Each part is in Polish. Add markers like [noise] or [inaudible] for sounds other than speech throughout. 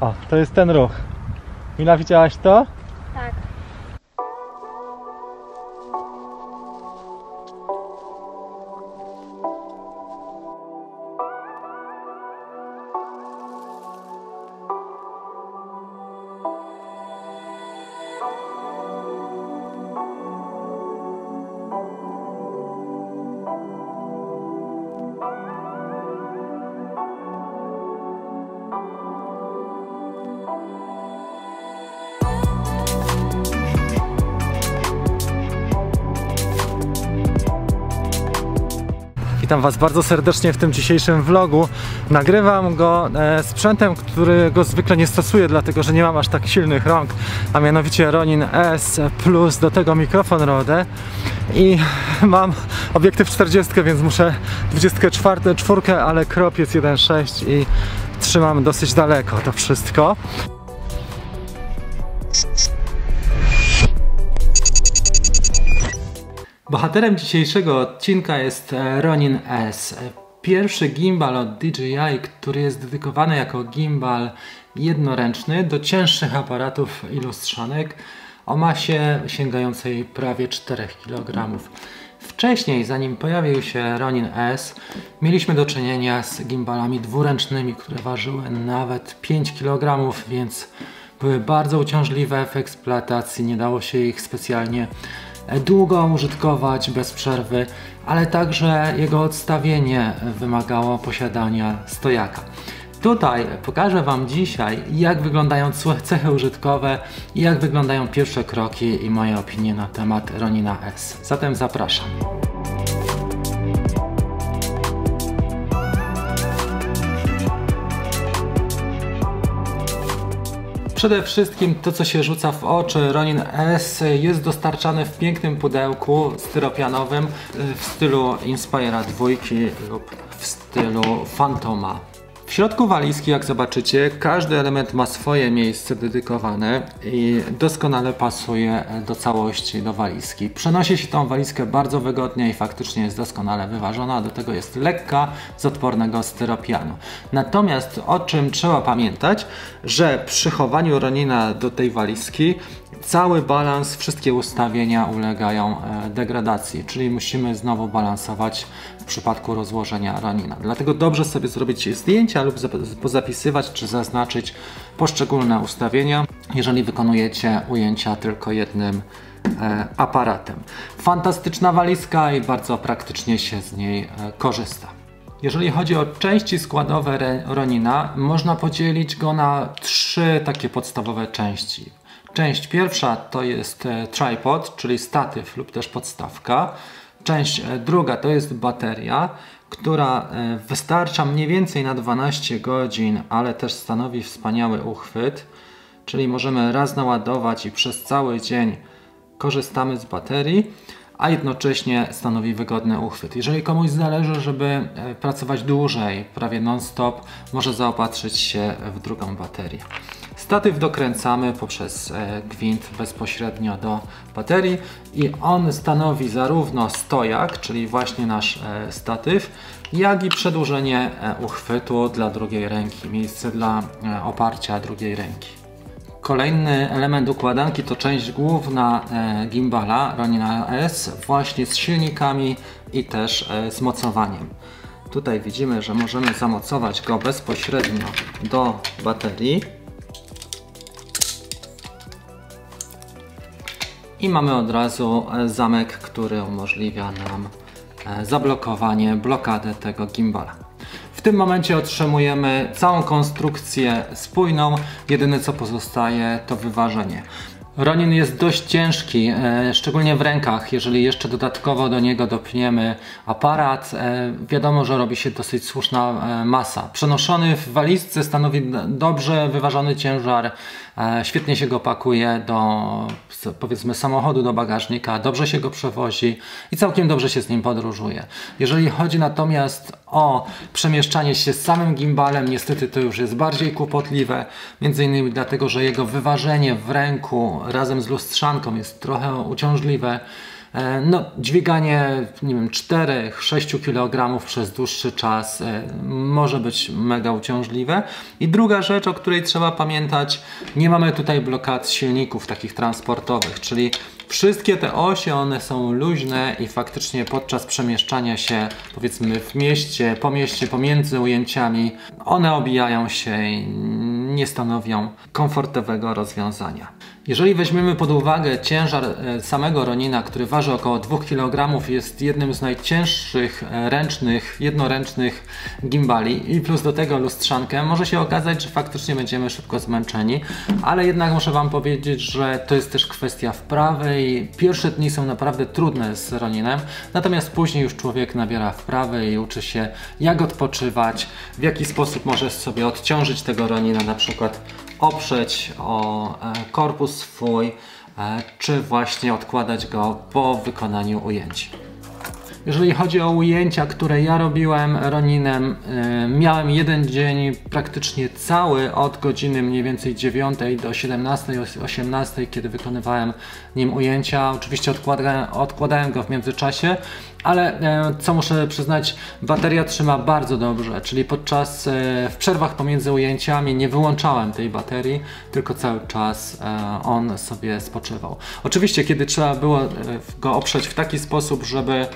O, to jest ten ruch. Mila, widziałaś to? Tak. Witam Was bardzo serdecznie w tym dzisiejszym vlogu. Nagrywam go e, sprzętem, którego zwykle nie stosuję, dlatego że nie mam aż tak silnych rąk, a mianowicie Ronin S plus do tego mikrofon Rode i [laughs] mam obiektyw 40, więc muszę 24, czwórkę, ale krop jest 1.6 i trzymam dosyć daleko to wszystko. Bohaterem dzisiejszego odcinka jest e, Ronin S. Pierwszy gimbal od DJI, który jest dedykowany jako gimbal jednoręczny do cięższych aparatów i lustrzanek o masie sięgającej prawie 4 kg. Wcześniej, zanim pojawił się Ronin S, mieliśmy do czynienia z gimbalami dwuręcznymi, które ważyły nawet 5 kg, więc były bardzo uciążliwe w eksploatacji, nie dało się ich specjalnie długo użytkować bez przerwy, ale także jego odstawienie wymagało posiadania stojaka. Tutaj pokażę Wam dzisiaj, jak wyglądają cechy użytkowe i jak wyglądają pierwsze kroki i moje opinie na temat Ronina S. Zatem zapraszam. Przede wszystkim to, co się rzuca w oczy, Ronin S jest dostarczany w pięknym pudełku styropianowym w stylu Inspira 2 lub w stylu Fantoma. W środku walizki, jak zobaczycie, każdy element ma swoje miejsce dedykowane i doskonale pasuje do całości do walizki. Przenosi się tą walizkę bardzo wygodnie i faktycznie jest doskonale wyważona, do tego jest lekka z odpornego styropianu. Natomiast o czym trzeba pamiętać, że przy chowaniu Ronina do tej walizki cały balans, wszystkie ustawienia ulegają e, degradacji, czyli musimy znowu balansować w przypadku rozłożenia ranina. Dlatego dobrze sobie zrobić zdjęcia lub pozapisywać czy zaznaczyć poszczególne ustawienia, jeżeli wykonujecie ujęcia tylko jednym e, aparatem. Fantastyczna walizka i bardzo praktycznie się z niej e, korzysta. Jeżeli chodzi o części składowe Ronina, można podzielić go na trzy takie podstawowe części. Część pierwsza to jest e, tripod, czyli statyw lub też podstawka. Część e, druga to jest bateria, która e, wystarcza mniej więcej na 12 godzin, ale też stanowi wspaniały uchwyt, czyli możemy raz naładować i przez cały dzień korzystamy z baterii, a jednocześnie stanowi wygodny uchwyt. Jeżeli komuś zależy, żeby pracować dłużej, prawie non-stop, może zaopatrzyć się w drugą baterię. Statyw dokręcamy poprzez e, gwint bezpośrednio do baterii i on stanowi zarówno stojak, czyli właśnie nasz e, statyw, jak i przedłużenie e, uchwytu dla drugiej ręki, miejsce dla oparcia drugiej ręki. Kolejny element układanki to część główna gimbala Ronina S właśnie z silnikami i też z mocowaniem. Tutaj widzimy, że możemy zamocować go bezpośrednio do baterii i mamy od razu e, zamek, który umożliwia nam e, zablokowanie, blokadę tego gimbala. W tym momencie otrzymujemy całą konstrukcję spójną, jedyne co pozostaje to wyważenie. Ronin jest dość ciężki, e, szczególnie w rękach. Jeżeli jeszcze dodatkowo do niego dopniemy aparat, e, wiadomo, że robi się dosyć słuszna e, masa. Przenoszony w walizce stanowi dobrze wyważony ciężar, świetnie się go pakuje do powiedzmy samochodu, do bagażnika, dobrze się go przewozi i całkiem dobrze się z nim podróżuje. Jeżeli chodzi natomiast o przemieszczanie się z samym gimbalem, niestety to już jest bardziej kłopotliwe, między innymi dlatego, że jego wyważenie w ręku razem z lustrzanką jest trochę uciążliwe. E, no, dźwiganie, nie wiem, 4-6 kg przez dłuższy czas e, może być mega uciążliwe. I druga rzecz, o której trzeba pamiętać, nie mamy tutaj blokad silników takich transportowych, czyli Wszystkie te osie, one są luźne i faktycznie podczas przemieszczania się, powiedzmy w mieście, po mieście, pomiędzy ujęciami, one obijają się i nie stanowią komfortowego rozwiązania. Jeżeli weźmiemy pod uwagę ciężar e, samego Ronina, który waży około 2 kg, jest jednym z najcięższych e, ręcznych, jednoręcznych gimbali i plus do tego lustrzankę, może się okazać, że faktycznie będziemy szybko zmęczeni, ale jednak muszę Wam powiedzieć, że to jest też kwestia wprawy i pierwsze dni są naprawdę trudne z Roninem, natomiast później już człowiek nabiera wprawy i uczy się jak odpoczywać, w jaki sposób może sobie odciążyć tego Ronina, na przykład oprzeć o e, korpus swój, e, czy właśnie odkładać go po wykonaniu ujęć. Jeżeli chodzi o ujęcia, które ja robiłem Roninem, yy, miałem jeden dzień praktycznie cały od godziny mniej więcej 9 do 17-18, kiedy wykonywałem nim ujęcia. Oczywiście odkładałem, odkładałem go w międzyczasie, ale e, co muszę przyznać, bateria trzyma bardzo dobrze, czyli podczas, e, w przerwach pomiędzy ujęciami nie wyłączałem tej baterii, tylko cały czas e, on sobie spoczywał. Oczywiście, kiedy trzeba było go oprzeć w taki sposób, żeby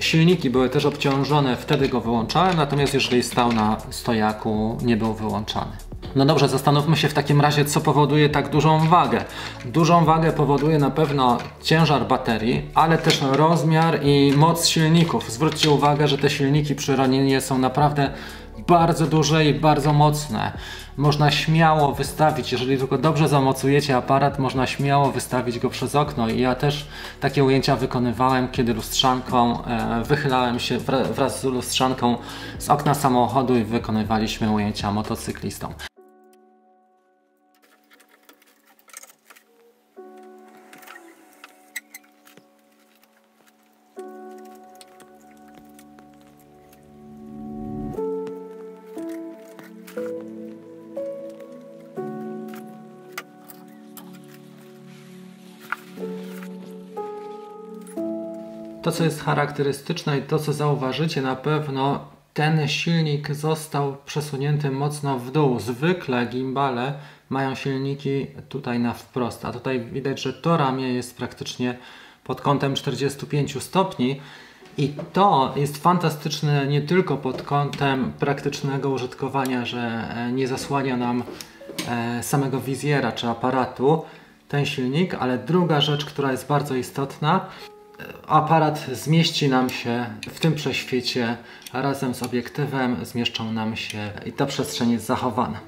silniki były też obciążone, wtedy go wyłączałem, natomiast jeżeli stał na stojaku, nie był wyłączany. No dobrze, zastanówmy się w takim razie, co powoduje tak dużą wagę. Dużą wagę powoduje na pewno ciężar baterii, ale też rozmiar i moc silników. Zwróćcie uwagę, że te silniki przy Roninie są naprawdę bardzo duże i bardzo mocne. Można śmiało wystawić, jeżeli tylko dobrze zamocujecie aparat, można śmiało wystawić go przez okno. I ja też takie ujęcia wykonywałem, kiedy lustrzanką e, wychylałem się wraz z lustrzanką z okna samochodu i wykonywaliśmy ujęcia motocyklistom. To, co jest charakterystyczne i to, co zauważycie na pewno, ten silnik został przesunięty mocno w dół. Zwykle gimbale mają silniki tutaj na wprost, a tutaj widać, że to ramię jest praktycznie pod kątem 45 stopni. I to jest fantastyczne nie tylko pod kątem praktycznego użytkowania, że e, nie zasłania nam e, samego wizjera czy aparatu ten silnik, ale druga rzecz, która jest bardzo istotna, aparat zmieści nam się w tym przeświecie razem z obiektywem, zmieszczą nam się i ta przestrzeń jest zachowana.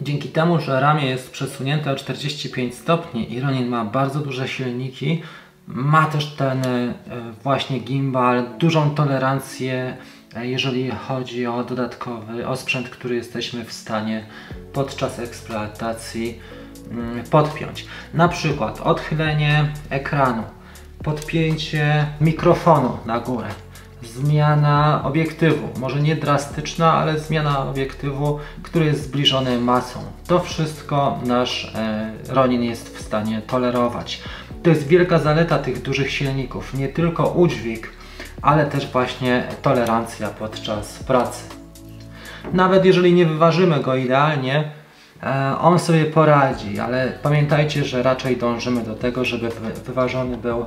Dzięki temu, że ramię jest przesunięte o 45 stopni i Ronin ma bardzo duże silniki, ma też ten e, właśnie gimbal dużą tolerancję, e, jeżeli chodzi o dodatkowy osprzęt, który jesteśmy w stanie podczas eksploatacji mm, podpiąć. Na przykład odchylenie ekranu podpięcie mikrofonu na górę, zmiana obiektywu, może nie drastyczna, ale zmiana obiektywu, który jest zbliżony masą. To wszystko nasz e, Ronin jest w stanie tolerować. To jest wielka zaleta tych dużych silników, nie tylko udźwig, ale też właśnie tolerancja podczas pracy. Nawet jeżeli nie wyważymy go idealnie, e, on sobie poradzi, ale pamiętajcie, że raczej dążymy do tego, żeby wyważony był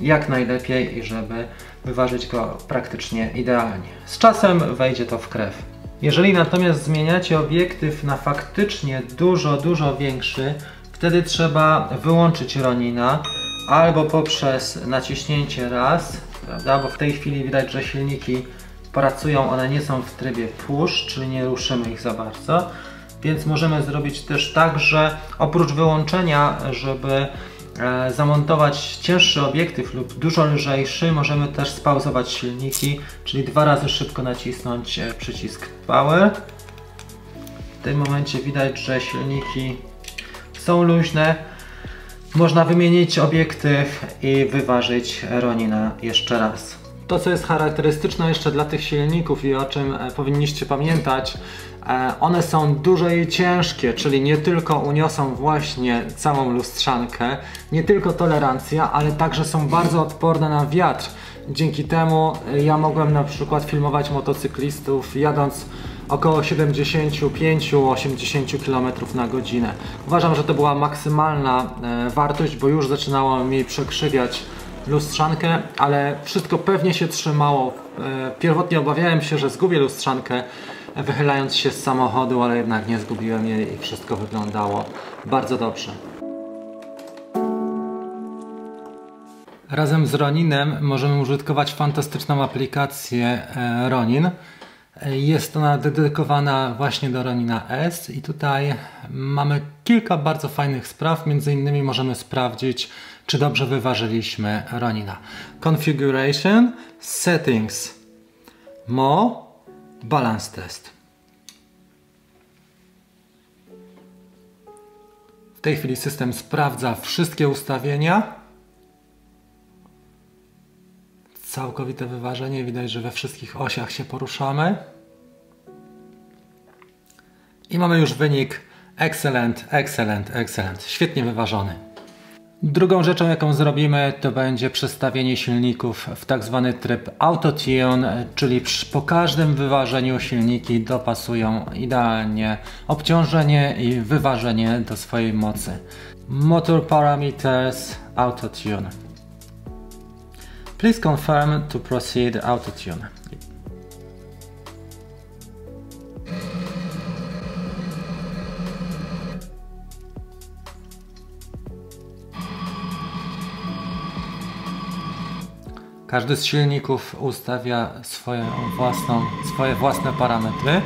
jak najlepiej i żeby wyważyć go praktycznie idealnie. Z czasem wejdzie to w krew. Jeżeli natomiast zmieniacie obiektyw na faktycznie dużo, dużo większy, wtedy trzeba wyłączyć Ronina albo poprzez naciśnięcie raz, prawda, bo w tej chwili widać, że silniki pracują, one nie są w trybie push, czyli nie ruszymy ich za bardzo, więc możemy zrobić też tak, że oprócz wyłączenia, żeby zamontować cięższy obiektyw lub dużo lżejszy, możemy też spauzować silniki, czyli dwa razy szybko nacisnąć e, przycisk Power. W tym momencie widać, że silniki są luźne. Można wymienić obiektyw i wyważyć Ronina jeszcze raz. To, co jest charakterystyczne jeszcze dla tych silników i o czym e, powinniście pamiętać, E, one są duże i ciężkie, czyli nie tylko uniosą właśnie całą lustrzankę, nie tylko tolerancja, ale także są bardzo odporne na wiatr. Dzięki temu e, ja mogłem na przykład filmować motocyklistów jadąc około 75-80 km na godzinę. Uważam, że to była maksymalna e, wartość, bo już zaczynało mi przekrzywiać lustrzankę, ale wszystko pewnie się trzymało. Pierwotnie obawiałem się, że zgubię lustrzankę, wychylając się z samochodu, ale jednak nie zgubiłem jej i wszystko wyglądało bardzo dobrze. Razem z Roninem możemy użytkować fantastyczną aplikację e, Ronin. Jest ona dedykowana właśnie do Ronina S i tutaj mamy kilka bardzo fajnych spraw. Między innymi możemy sprawdzić, czy dobrze wyważyliśmy Ronina. Configuration, Settings, More, Balance test. W tej chwili system sprawdza wszystkie ustawienia. Całkowite wyważenie, widać, że we wszystkich osiach się poruszamy. I mamy już wynik excellent, excellent, excellent. Świetnie wyważony. Drugą rzeczą, jaką zrobimy, to będzie przestawienie silników w tak zwany tryb Auto-Tune, czyli po każdym wyważeniu silniki dopasują idealnie obciążenie i wyważenie do swojej mocy. Motor Parameters Auto-Tune. Please confirm to proceed Auto-Tune. Każdy z silników ustawia swoją własną, swoje własne parametry.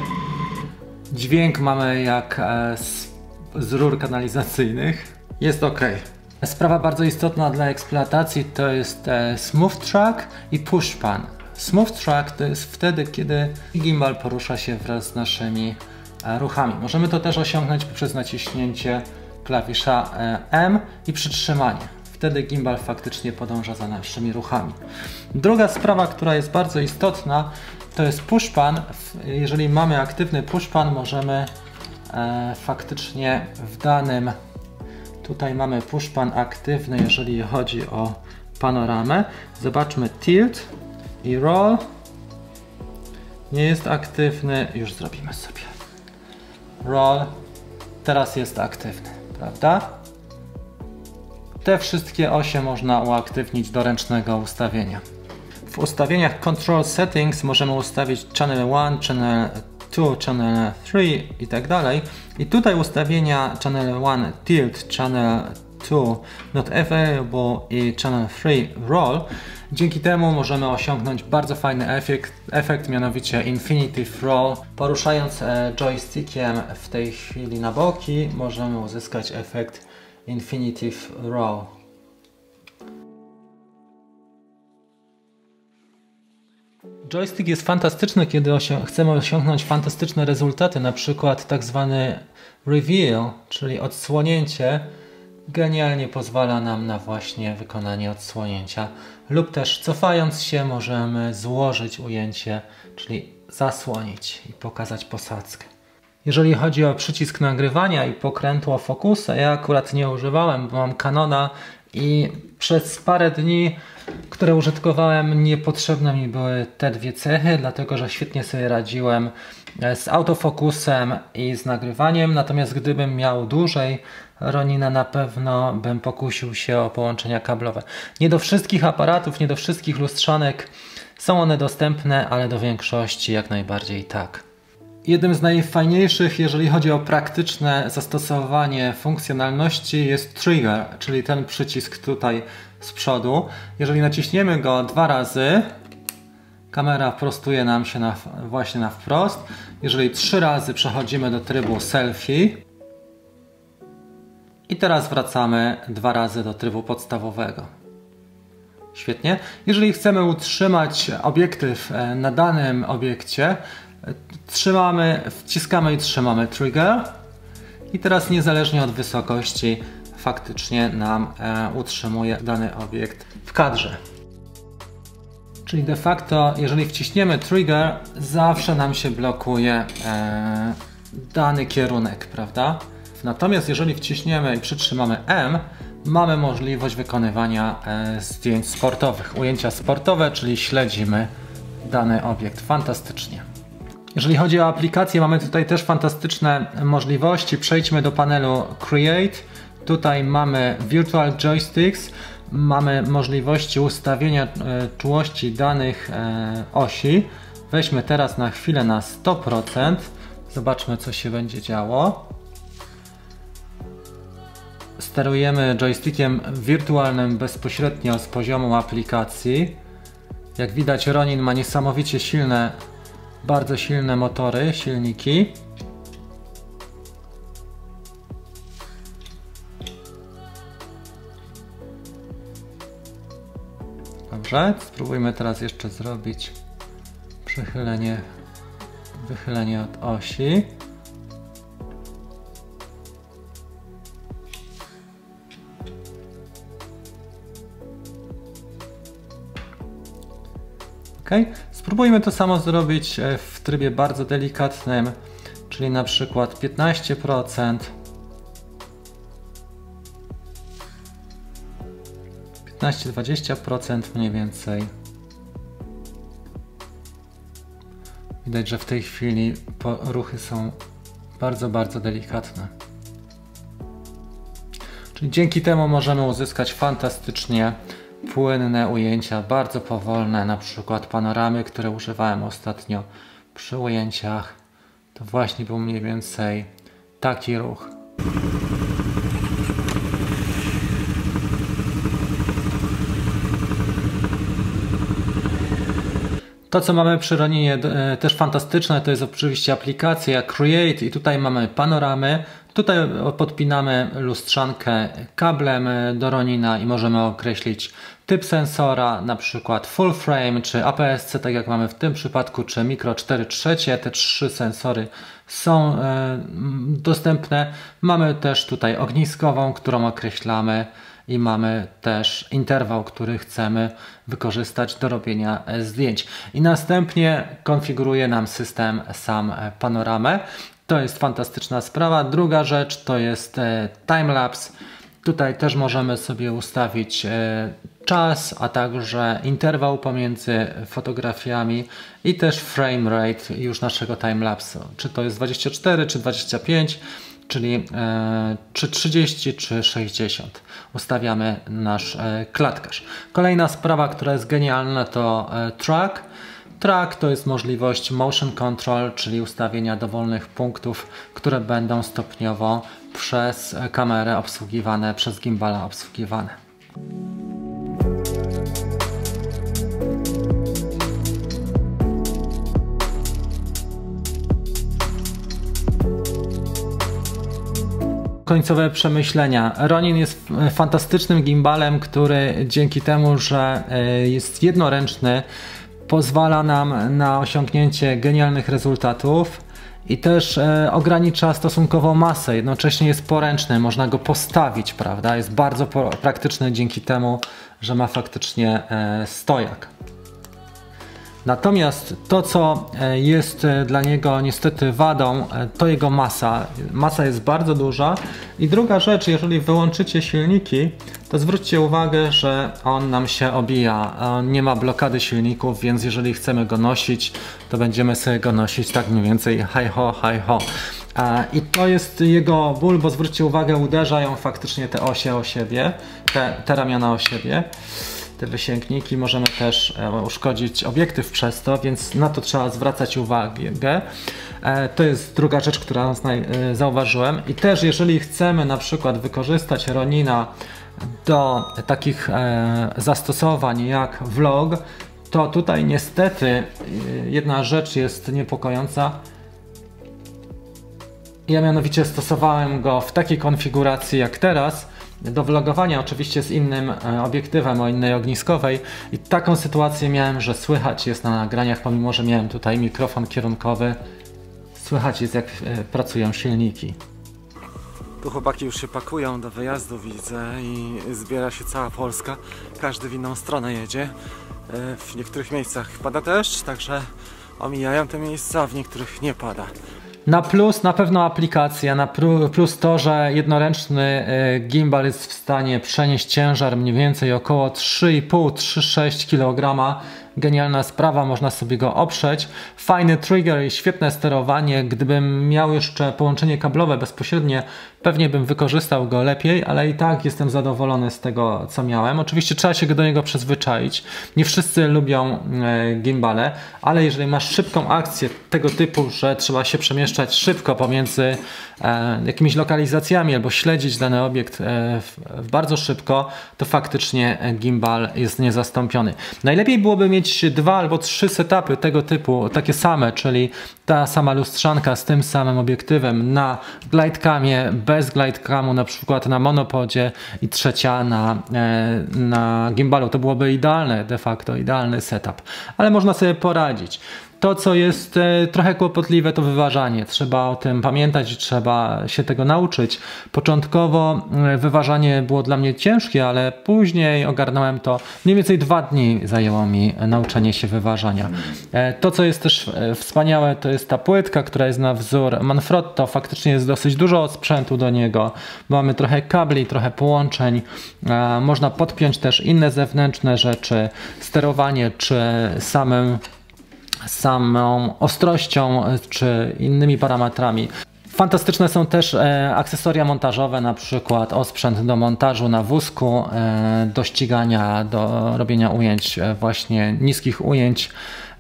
Dźwięk mamy jak e, z, z rur kanalizacyjnych. Jest ok. Sprawa bardzo istotna dla eksploatacji to jest e, smooth track i push pan. Smooth track to jest wtedy, kiedy gimbal porusza się wraz z naszymi e, ruchami. Możemy to też osiągnąć poprzez naciśnięcie klawisza M i przytrzymanie wtedy gimbal faktycznie podąża za naszymi ruchami. Druga sprawa, która jest bardzo istotna, to jest pushpan. Jeżeli mamy aktywny pushpan, możemy e, faktycznie w danym tutaj mamy pushpan aktywny, jeżeli chodzi o panoramę. Zobaczmy tilt i roll. Nie jest aktywny, już zrobimy sobie. Roll teraz jest aktywny, prawda? Te wszystkie osie można uaktywnić do ręcznego ustawienia. W ustawieniach Control Settings możemy ustawić Channel 1, Channel 2, Channel 3 i tak dalej. I tutaj ustawienia Channel 1 Tilt, Channel 2 Not Available i Channel 3 Roll. Dzięki temu możemy osiągnąć bardzo fajny efekt, efekt mianowicie Infinitive Roll. Poruszając e, joystickiem w tej chwili na boki możemy uzyskać efekt infinitive row. Joystick jest fantastyczny, kiedy chcemy osiągnąć fantastyczne rezultaty, na przykład tak zwany reveal, czyli odsłonięcie, genialnie pozwala nam na właśnie wykonanie odsłonięcia. Lub też cofając się możemy złożyć ujęcie, czyli zasłonić i pokazać posadzkę. Jeżeli chodzi o przycisk nagrywania i pokrętło fokusa, ja akurat nie używałem, bo mam Canona i przez parę dni, które użytkowałem, niepotrzebne mi były te dwie cechy, dlatego że świetnie sobie radziłem e, z autofokusem i z nagrywaniem, natomiast gdybym miał dłużej Ronina na pewno bym pokusił się o połączenia kablowe. Nie do wszystkich aparatów, nie do wszystkich lustrzanek są one dostępne, ale do większości jak najbardziej tak. Jednym z najfajniejszych, jeżeli chodzi o praktyczne zastosowanie funkcjonalności jest trigger, czyli ten przycisk tutaj z przodu. Jeżeli naciśniemy go dwa razy, kamera prostuje nam się na, właśnie na wprost. Jeżeli trzy razy przechodzimy do trybu selfie i teraz wracamy dwa razy do trybu podstawowego. Świetnie. Jeżeli chcemy utrzymać obiektyw e, na danym obiekcie, Trzymamy, wciskamy i trzymamy trigger. I teraz niezależnie od wysokości faktycznie nam e, utrzymuje dany obiekt w kadrze. Czyli de facto, jeżeli wciśniemy trigger, zawsze nam się blokuje e, dany kierunek, prawda? Natomiast jeżeli wciśniemy i przytrzymamy M, mamy możliwość wykonywania e, zdjęć sportowych, ujęcia sportowe, czyli śledzimy dany obiekt. Fantastycznie. Jeżeli chodzi o aplikację, mamy tutaj też fantastyczne możliwości. Przejdźmy do panelu Create. Tutaj mamy Virtual Joysticks. Mamy możliwości ustawienia e, czułości danych e, osi. Weźmy teraz na chwilę na 100%. Zobaczmy, co się będzie działo. Sterujemy joystickiem wirtualnym bezpośrednio z poziomu aplikacji. Jak widać, Ronin ma niesamowicie silne, bardzo silne motory, silniki. Dobrze, spróbujmy teraz jeszcze zrobić przechylenie, wychylenie od osi. Ok, spróbujmy to samo zrobić e, w trybie bardzo delikatnym, czyli na przykład 15%. 15-20% mniej więcej. Widać, że w tej chwili ruchy są bardzo, bardzo delikatne. Czyli dzięki temu możemy uzyskać fantastycznie płynne ujęcia, bardzo powolne, na przykład panoramy, które używałem ostatnio przy ujęciach. To właśnie był mniej więcej taki ruch. To, co mamy przy Roninie e, też fantastyczne, to jest oczywiście aplikacja Create i tutaj mamy panoramy. Tutaj podpinamy lustrzankę kablem do Ronina i możemy określić typ sensora, na przykład full frame czy APS-C, tak jak mamy w tym przypadku, czy mikro 4 trzecie. Te trzy sensory są e, dostępne. Mamy też tutaj ogniskową, którą określamy i mamy też interwał, który chcemy wykorzystać do robienia zdjęć. I następnie konfiguruje nam system sam panoramę. To jest fantastyczna sprawa. Druga rzecz to jest e, timelapse. Tutaj też możemy sobie ustawić e, czas, a także interwał pomiędzy fotografiami i też frame rate już naszego timelapse. Czy to jest 24 czy 25 czyli e, czy 30 czy 60 ustawiamy nasz e, klatkarz. Kolejna sprawa, która jest genialna to e, track. Track to jest możliwość motion control, czyli ustawienia dowolnych punktów, które będą stopniowo przez kamerę obsługiwane, przez gimbala obsługiwane. Końcowe przemyślenia. Ronin jest fantastycznym gimbalem, który dzięki temu, że e, jest jednoręczny, pozwala nam na osiągnięcie genialnych rezultatów i też e, ogranicza stosunkowo masę. Jednocześnie jest poręczny, można go postawić, prawda? Jest bardzo praktyczny dzięki temu, że ma faktycznie e, stojak. Natomiast to, co e, jest e, dla niego niestety wadą, e, to jego masa. Masa jest bardzo duża. I druga rzecz, jeżeli wyłączycie silniki, to zwróćcie uwagę, że on nam się obija. On nie ma blokady silników, więc jeżeli chcemy go nosić, to będziemy sobie go nosić tak mniej więcej hi ho, hi ho. I to jest jego ból, bo zwróćcie uwagę, uderzają faktycznie te osie o siebie, te, te ramiona o siebie te wysięgniki, możemy też e, uszkodzić obiektyw przez to, więc na to trzeba zwracać uwagę. E, to jest druga rzecz, którą e, zauważyłem. I też jeżeli chcemy na przykład wykorzystać Ronina do takich zastosowań jak vlog, to tutaj niestety jedna rzecz jest niepokojąca. Ja mianowicie stosowałem go w takiej konfiguracji jak teraz, do vlogowania oczywiście z innym e, obiektywem o innej ogniskowej i taką sytuację miałem, że słychać jest na nagraniach, pomimo że miałem tutaj mikrofon kierunkowy, słychać jest jak e, pracują silniki. Tu chłopaki już się pakują do wyjazdu widzę i zbiera się cała Polska, każdy w inną stronę jedzie. E, w niektórych miejscach pada deszcz, także omijają te miejsca, w niektórych nie pada. Na plus na pewno aplikacja, na plus to, że jednoręczny e, gimbal jest w stanie przenieść ciężar mniej więcej około 3,5-3,6 kg genialna sprawa, można sobie go oprzeć. Fajny trigger i świetne sterowanie. Gdybym miał jeszcze połączenie kablowe bezpośrednie, pewnie bym wykorzystał go lepiej, ale i tak jestem zadowolony z tego, co miałem. Oczywiście trzeba się do niego przyzwyczaić. Nie wszyscy lubią e, gimbale, ale jeżeli masz szybką akcję tego typu, że trzeba się przemieszczać szybko pomiędzy e, jakimiś lokalizacjami albo śledzić dany obiekt e, bardzo szybko, to faktycznie gimbal jest niezastąpiony. Najlepiej byłoby mieć dwa albo trzy setupy tego typu, takie same, czyli ta sama lustrzanka z tym samym obiektywem na glidecamie, bez glidecamu, na przykład na monopodzie i trzecia na, e, na gimbalu. To byłoby idealne, de facto idealny setup, ale można sobie poradzić. To, co jest e, trochę kłopotliwe, to wyważanie. Trzeba o tym pamiętać, trzeba się tego nauczyć. Początkowo e, wyważanie było dla mnie ciężkie, ale później ogarnąłem to. Mniej więcej dwa dni zajęło mi nauczenie się wyważania. E, to, co jest też wspaniałe, to jest ta płytka, która jest na wzór Manfrotto. Faktycznie jest dosyć dużo sprzętu do niego. Mamy trochę kabli, trochę połączeń. Można podpiąć też inne zewnętrzne rzeczy, sterowanie czy samym samą ostrością e, czy innymi parametrami. Fantastyczne są też e, akcesoria montażowe, na przykład osprzęt do montażu na wózku, e, do ścigania, do robienia ujęć, e, właśnie niskich ujęć.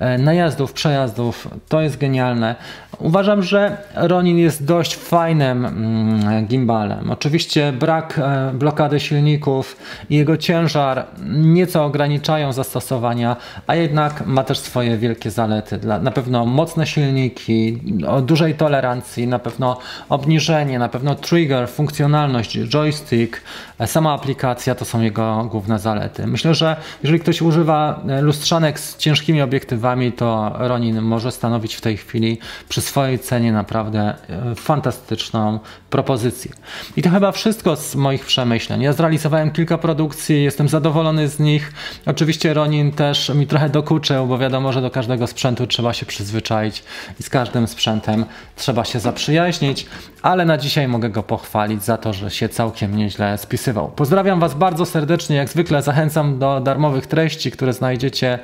E, najazdów, przejazdów. To jest genialne. Uważam, że Ronin jest dość fajnym mm, gimbalem. Oczywiście brak e, blokady silników i jego ciężar nieco ograniczają zastosowania, a jednak ma też swoje wielkie zalety. na pewno mocne silniki, o dużej tolerancji, na pewno obniżenie, na pewno trigger, funkcjonalność, joystick, e, sama aplikacja to są jego główne zalety. Myślę, że jeżeli ktoś używa lustrzanek z ciężkimi obiektywami, to Ronin może stanowić w tej chwili przy swojej cenie naprawdę e, fantastyczną propozycję. I to chyba wszystko z moich przemyśleń. Ja zrealizowałem kilka produkcji, jestem zadowolony z nich. Oczywiście Ronin też mi trochę dokuczył, bo wiadomo, że do każdego sprzętu trzeba się przyzwyczaić i z każdym sprzętem trzeba się zaprzyjaźnić, ale na dzisiaj mogę go pochwalić za to, że się całkiem nieźle spisywał. Pozdrawiam Was bardzo serdecznie, jak zwykle zachęcam do darmowych treści, które znajdziecie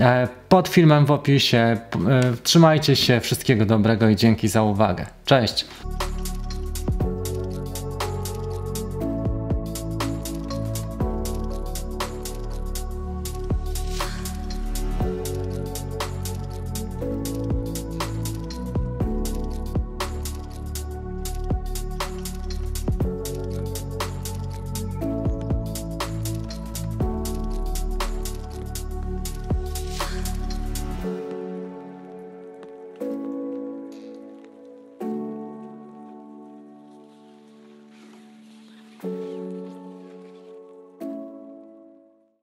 e, pod filmem w opisie. E, trzymajcie się, wszystkiego dobrego i dzięki za uwagę. Cześć!